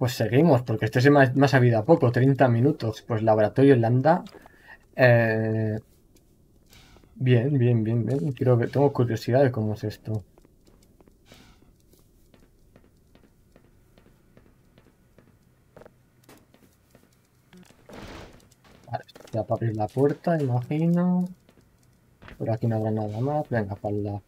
Pues seguimos, porque este se me ha, me ha sabido a poco, 30 minutos. Pues laboratorio Landa. Eh, Bien, bien, bien, bien. Quiero ver, tengo curiosidad de cómo es esto. Ya para abrir la puerta, imagino. Por aquí no habrá nada más. Venga, para la...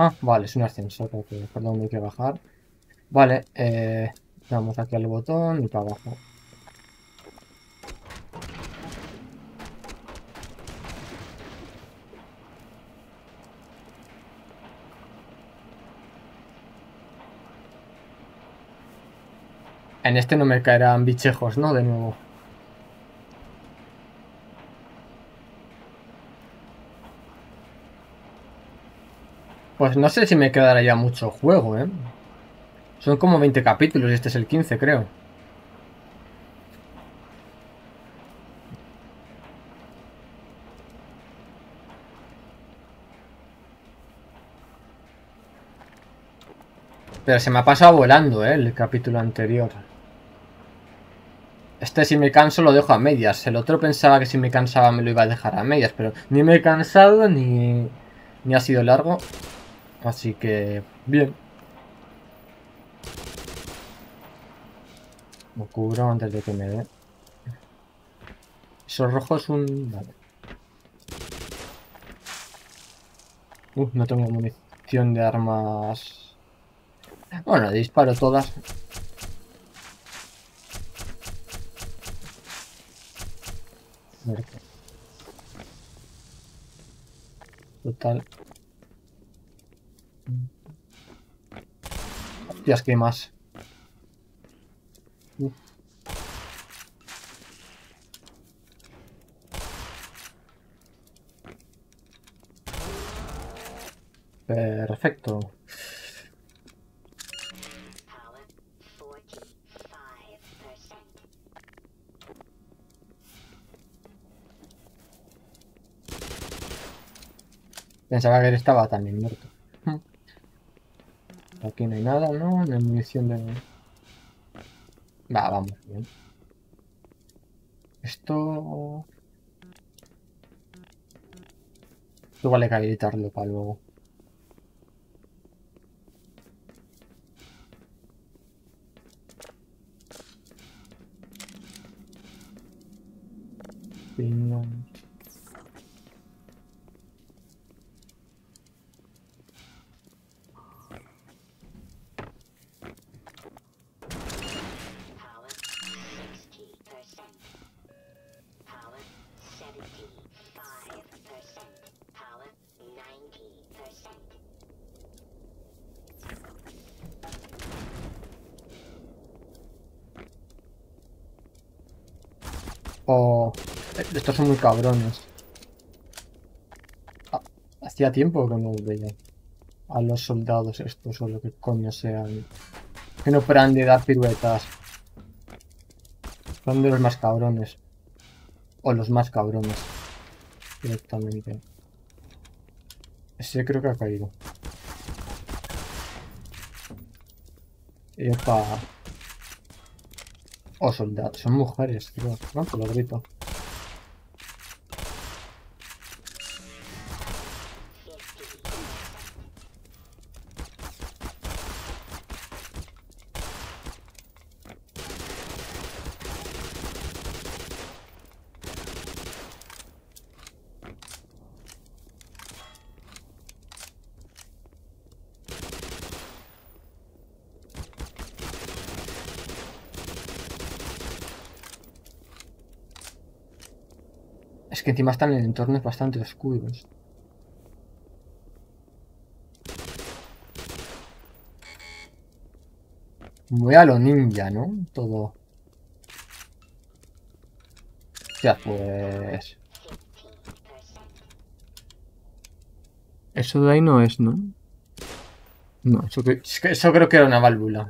Ah, vale, es un ascensor, ok, por donde hay que bajar. Vale, eh, damos aquí al botón y para abajo. En este no me caerán bichejos, ¿no? De nuevo. Pues no sé si me quedará ya mucho juego, ¿eh? Son como 20 capítulos y este es el 15, creo. Pero se me ha pasado volando, ¿eh? El capítulo anterior. Este si me canso lo dejo a medias. El otro pensaba que si me cansaba me lo iba a dejar a medias. Pero ni me he cansado ni, ni ha sido largo. Así que... Bien. Me cubro antes de que me dé. Eso rojo es un... Vale. Uh, no tengo munición de armas... Bueno, disparo todas. Total. Hostias, que más. Perfecto. Pensaba que él estaba también muerto. Aquí no hay nada, ¿no? No hay munición de... Va, vamos, bien. Esto... Esto vale que habilitarlo para luego. Estos son muy cabrones. Ah, hacía tiempo que no veía a los soldados estos o lo que coño sean. Que no paran de dar piruetas. Son de los más cabrones. O los más cabrones. Directamente. Ese creo que ha caído. Epa. Oh, soldados. Son mujeres, creo. Lo grito. Es que encima están en entornos bastante oscuros. Muy a lo ninja, ¿no? Todo. Ya pues... Eso de ahí no es, ¿no? No, eso, que- es que eso creo que era una válvula.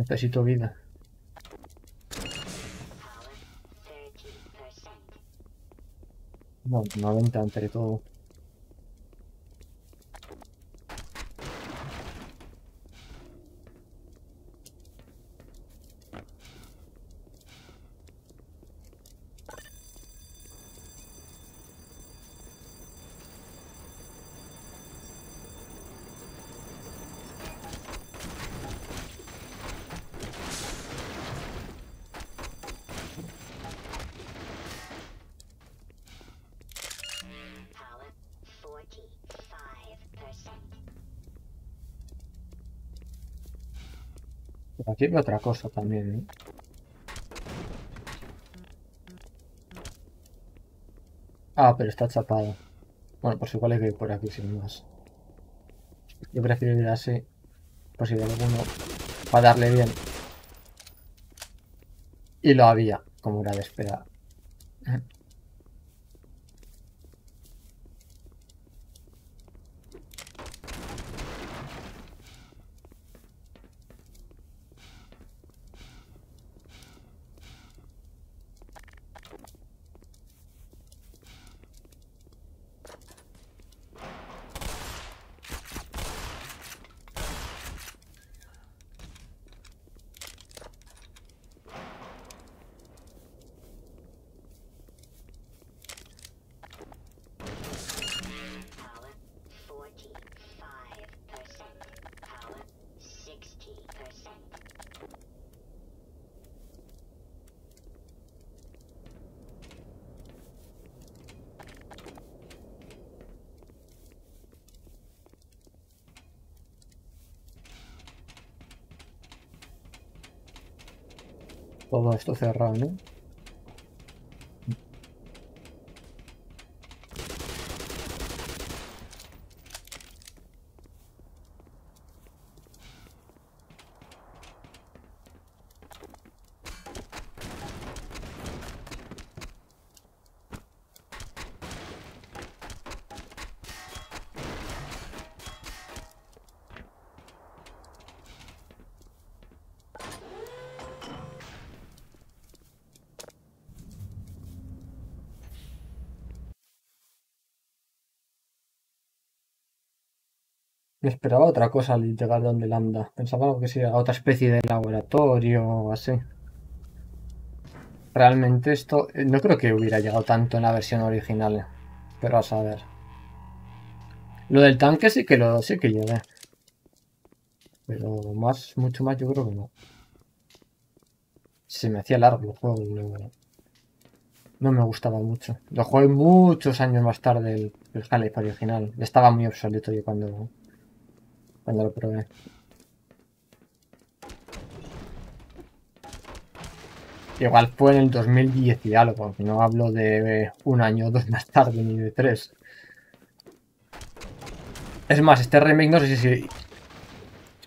Necesito vida. Power 30%. No, 90 entre todo. Aquí veo otra cosa también, ¿eh? Ah, pero está chapado. Bueno, pues igual hay que ir por aquí sin más. Yo prefiero ir así, por si hay alguno, para darle bien. Y lo había, como era de esperar. Todo esto cerrado, ¿no? Me esperaba otra cosa al llegar donde Lambda. Pensaba que sería otra especie de laboratorio o así. Realmente esto... eh, No creo que hubiera llegado tanto en la versión original. eh, Pero a saber. Lo del tanque sí que lo sí que llegué. Pero más, mucho más yo creo que no. Se me hacía largo el juego. No, no me gustaba mucho. Lo jugué muchos años más tarde el, el Half-Life original. Estaba muy obsoleto yo cuando, cuando lo probé. Igual fue en el 2010 y algo, no hablo de un año o dos más tarde ni de tres. Es más, este remake no sé si...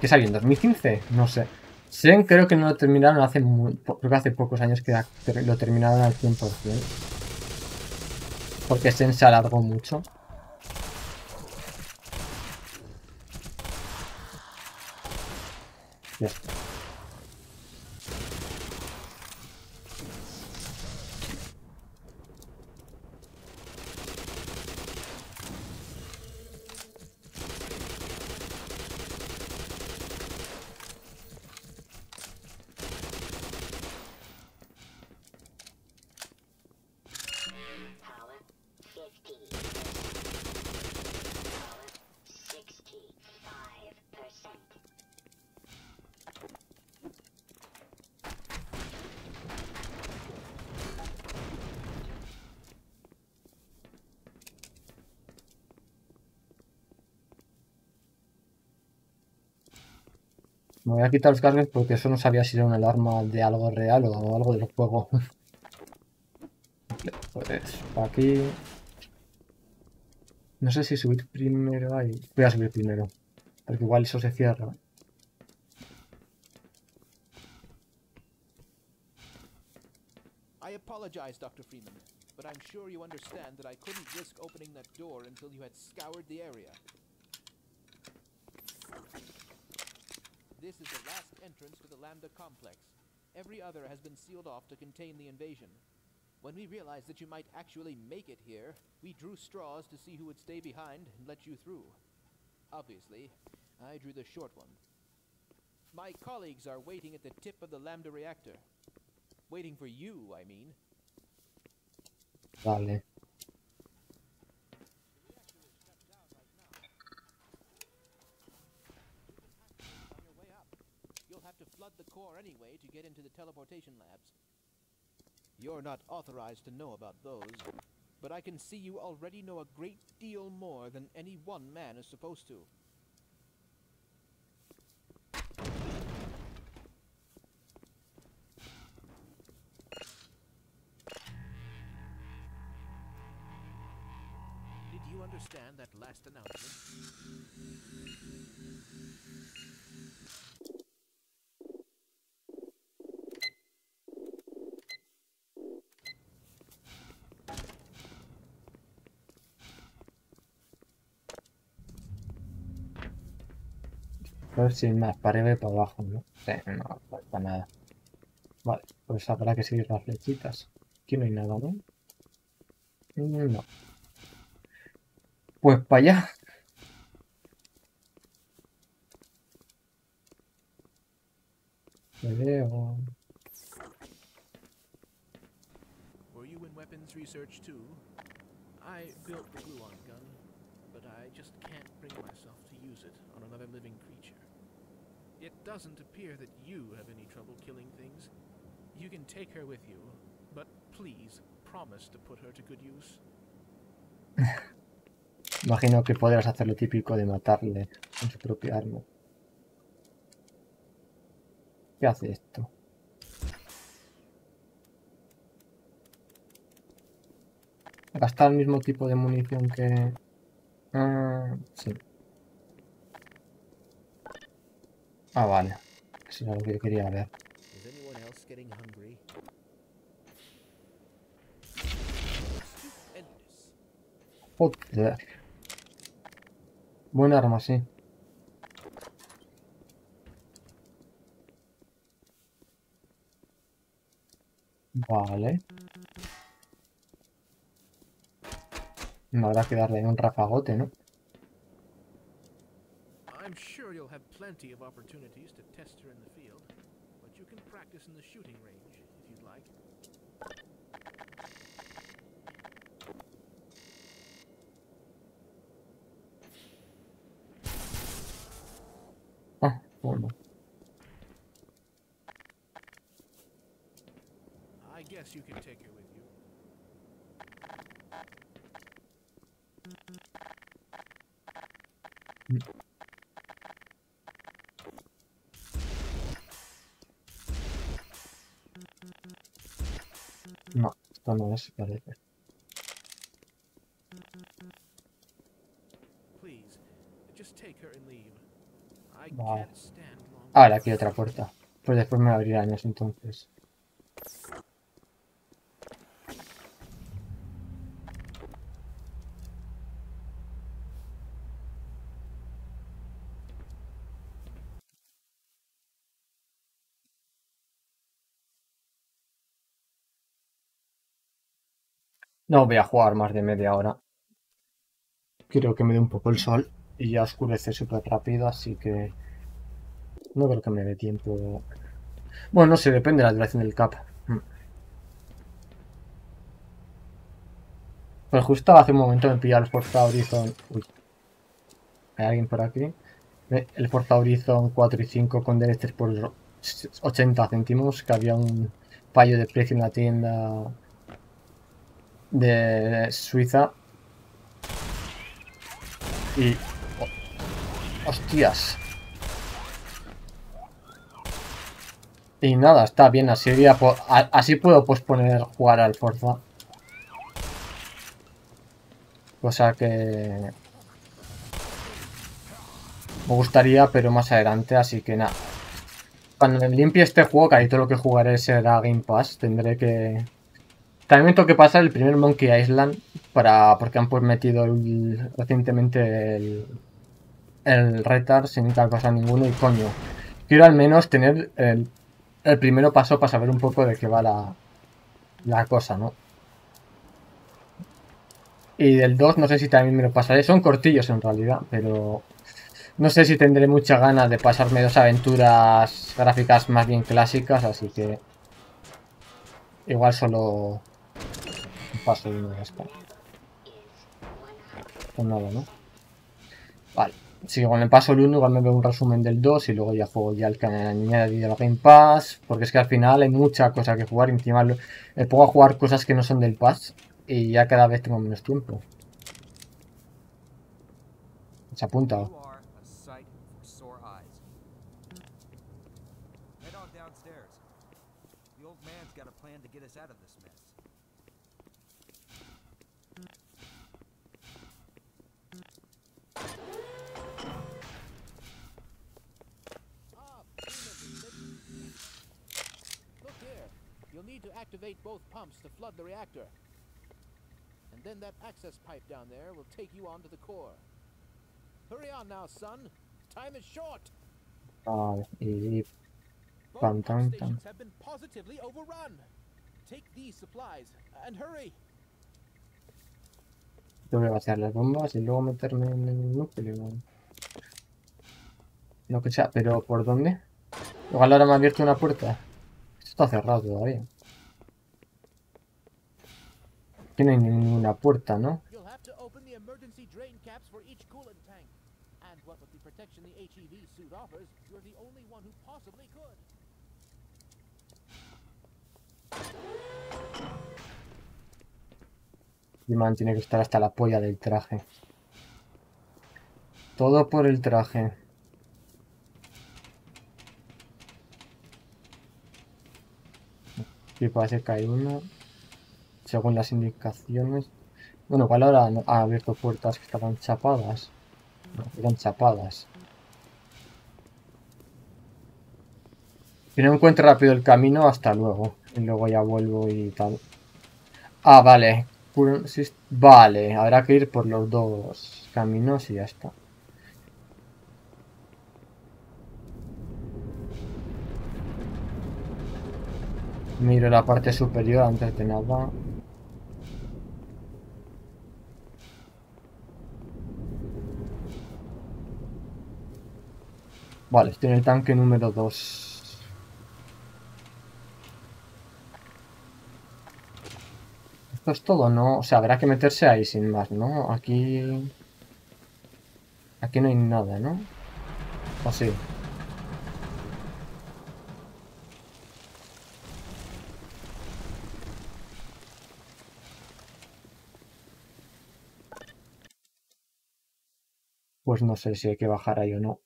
¿Qué salió en 2015? No sé. Sen creo que no lo terminaron hace muy, creo que hace pocos años que lo terminaron al 100%. Porque Sen se alargó mucho. Ya Me voy a quitar los cascos porque eso no sabía si era una alarma de algo real o algo del juego. Pues aquí. No sé si subir primero ahí. Voy a subir primero. Porque igual eso se cierra. I apologize, Dr. Freeman, but I'm sure you understand that I couldn't risk opening that door until you had scoured the area. This is the last entrance to the Lambda complex. Every other has been sealed off to contain the invasion. When we realized that you might actually make it here, we drew straws to see who would stay behind and let you through. Obviously, I drew the short one. My colleagues are waiting at the tip of the Lambda reactor. Waiting for you, I mean. Vale. On your way up, you'll have to flood the core anyway to get into the teleportation labs. You're not authorized to know about those, but I can see you already know a great deal more than any one man is supposed to. Did you understand that last announcement? A ver si más para arriba y para abajo, ¿no? Sí, no, para nada. Vale, pues habrá que seguir las flechitas. Aquí no hay nada, ¿no? Mm, No. Pues para allá. Me veo. You in weapons research too? I built the gluon gun, but I just can't bring myself to use it on another living creature. It doesn't appear that you have any trouble killing things. You can take her with you, but please promise to put her to good use. Imagino que podrás hacer lo típico de matarle con su propia arma. ¿Qué hace esto? Gasta el mismo tipo de munición que... Ah, sí. Ah, vale. Eso era lo que quería ver. Joder. Buen arma, sí. Vale. Me habrá que darle un rafagote, ¿no? I'm sure you'll have plenty of opportunities to test her in the field, but you can practice in the shooting range if you'd like. Ah, bueno. I guess you can take her with you. No, esto no es, parece. Vale. Ahora aquí otra puerta. Pues después me abrirán eso entonces. No voy a jugar más de media hora. Quiero que me dé un poco el sol y ya oscurece súper rápido, así que no creo que me dé tiempo. Bueno, no sé, depende de la duración del cap. Mm. Pues justo hace un momento me pillaba el Forza Horizon. Uy. ¿Hay alguien por aquí? El Forza Horizon 4 y 5 con DLCs por 80 céntimos, que había un fallo de precio en la tienda de Suiza. Y... oh, ¡Hostias! Y nada, está bien, así, voy a po- así puedo posponer jugar al Forza. Cosa que... Me gustaría, pero más adelante, así que nada. Cuando limpie este juego, casi todo lo que jugaré será Game Pass. Tendré que... También tengo que pasar el primer Monkey Island para porque han pues metido recientemente el, el Retard sin dar cosa ninguno y coño. quiero al menos tener el, el primero paso para saber un poco de qué va la, la cosa, ¿no? Y del 2 no sé si también me lo pasaré. Son cortillos en realidad, pero no sé si tendré mucha ganas de pasarme dos aventuras gráficas más bien clásicas, así que igual solo de esto. Pues nada, ¿no? Vale. Si igual me paso el 1, igual me veo un resumen del 2 y luego ya juego ya el que añadido la Game Pass. Porque es que al final hay mucha cosa que jugar encima me pongo a jugar cosas que no son del Pass y ya cada vez tengo menos tiempo. Se apunta. Activate both pumps to flood the reactor. And then that access pipe down there will take you onto the core. Hurry on now, son. Time is short. Vale, y Both Tan, pump tan, tan. stations have been positively overrun. Take these supplies and hurry. tengo que vaciar las bombas y luego meterme en el núcleo. Lo que sea, pero ¿por dónde? Igual ahora me ha abierto una puerta. Esto está cerrado todavía. Hay ninguna puerta, ¿no? Y man tiene que estar hasta la polla del traje. Todo por el traje. Aquí parece que hay una. Según las indicaciones. Bueno, igual ahora ha abierto puertas que estaban chapadas. No, eran chapadas. Si no encuentro rápido el camino, hasta luego. Y luego ya vuelvo y tal. Ah, vale. Vale, habrá que ir por los dos caminos y ya está. Miro la parte superior antes de nada. Vale, estoy en el tanque número 2. Esto es todo, ¿no? O sea, habrá que meterse ahí sin más, ¿no? Aquí... Aquí no hay nada, ¿no? ¿O sí? Pues no sé si hay que bajar ahí o no.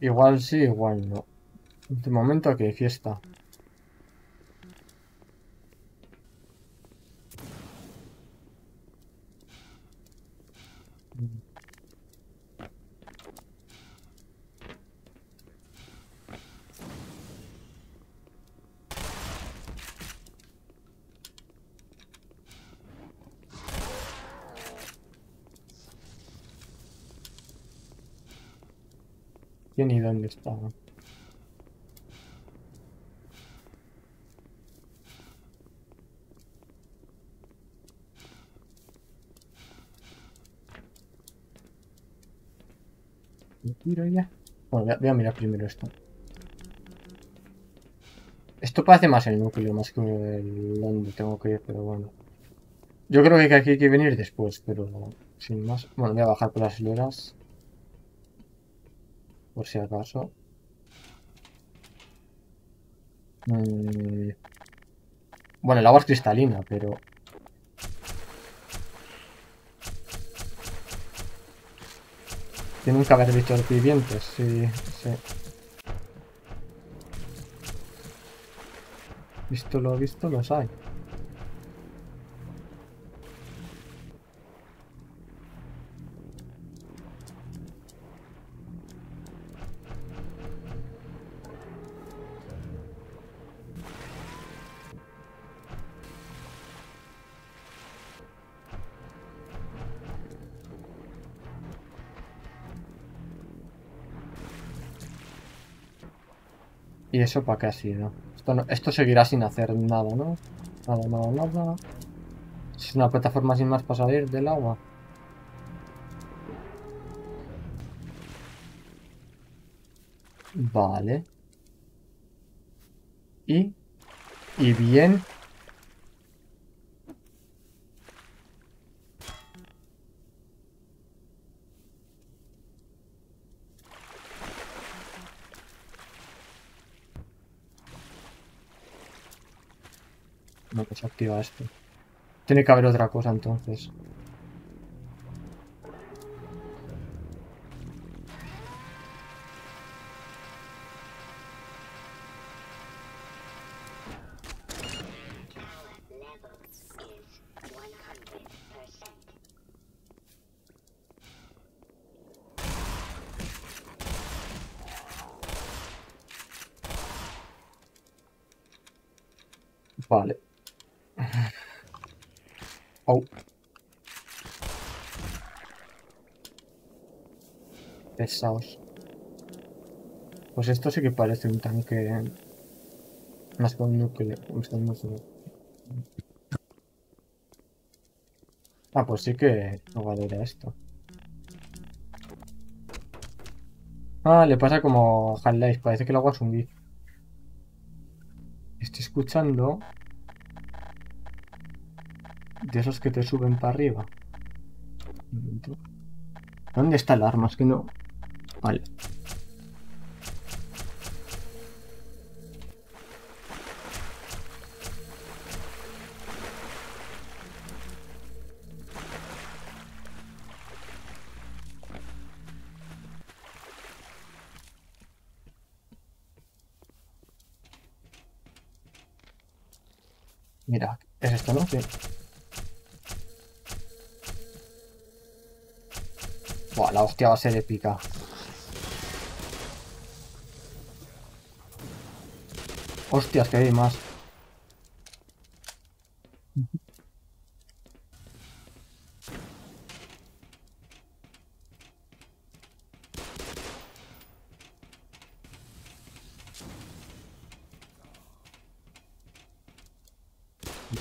Igual sí, igual no. De momento aquí fiesta. ¿Quién y dónde está? ¿Me tiro ya? Bueno, voy a, mirar primero esto. Esto parece más el núcleo, más que el donde tengo que ir, pero bueno. Yo creo que aquí hay que venir después, pero sin más. Bueno, voy a bajar por las escaleras. Por si acaso. Mm. Bueno, el agua es cristalina, pero... Tiene que haber bichos vivientes, sí, sí. Visto lo visto, los hay. Eso para qué ha sido? Esto, no- esto seguirá sin hacer nada, ¿no? Nada, nada, nada. Es una plataforma sin más para salir del agua. Vale. Y... Y bien. No, que se activa esto. Tiene que haber otra cosa entonces. Pesados. Pues esto sí que parece un tanque más que un núcleo. Ah, pues sí que jugador esto. Ah, le pasa como Half-Life, parece que el agua es un GIF. Estoy escuchando de esos que te suben para arriba. ¿Dónde está el arma? Es que no. Mira, es esto, ¿no? Sí. Buah, la hostia va a ser épica. Hostias, que hay más.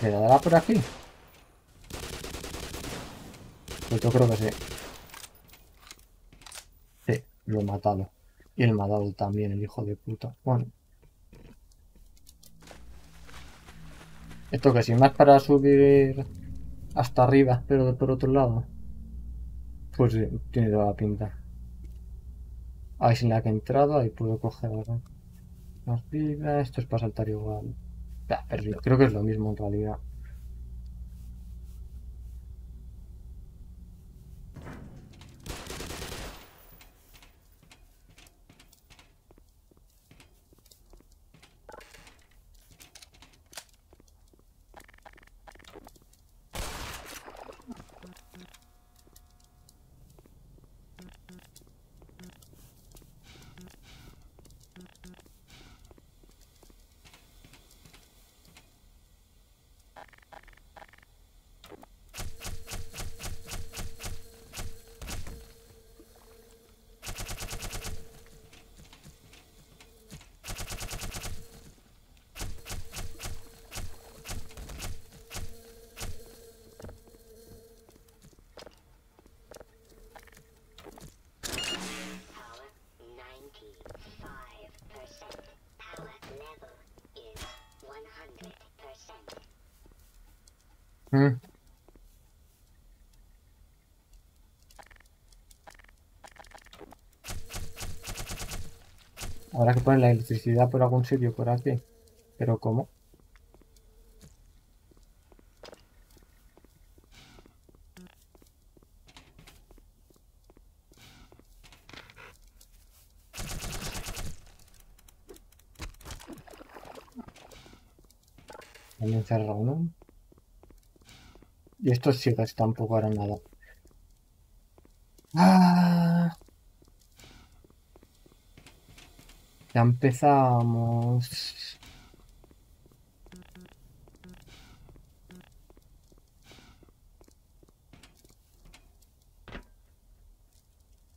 ¿Me la por aquí? Pues yo creo que sí. Sí, lo he matado. Y el matado también, el hijo de puta. Bueno. Esto que si más para subir hasta arriba, pero de por otro lado. Pues sí, tiene toda la pinta. Ahí sin la que he entrado, ahí puedo coger ahora. Más vida, esto es para saltar igual. Creo que es lo mismo en realidad. Mm. Habrá que poner la electricidad por algún sitio por aquí. ¿Pero cómo? Han encerrado, ¿no? Y estos que tampoco harán nada. ¡Ah! Ya empezamos.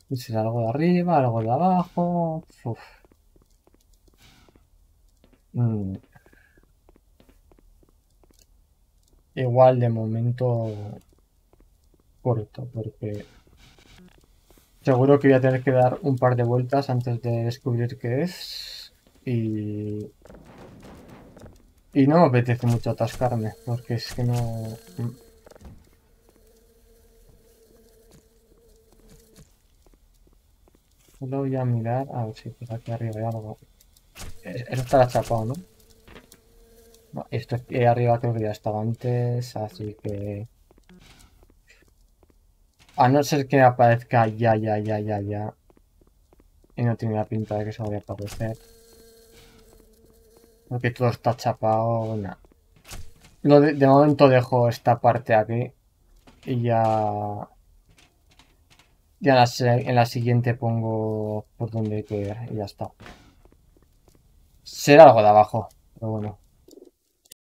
Y será algo de arriba, algo de abajo. Uf. Mm. Igual de momento corto, porque seguro que voy a tener que dar un par de vueltas antes de descubrir qué es. Y... Y no me apetece mucho atascarme, porque es que no... Solo voy a mirar... A ver si por aquí arriba hay algo. Es- Eso estará chapado, ¿no? No, esto aquí arriba creo que ya estaba antes, así que... A no ser que aparezca ya, ya, ya, ya, ya. Y no tiene la pinta de que se vaya a aparecer. Porque todo está chapado, nada. Lo de, momento dejo esta parte aquí. Y ya... Ya en la siguiente pongo por donde hay que ir y ya está. Será algo de abajo, pero bueno.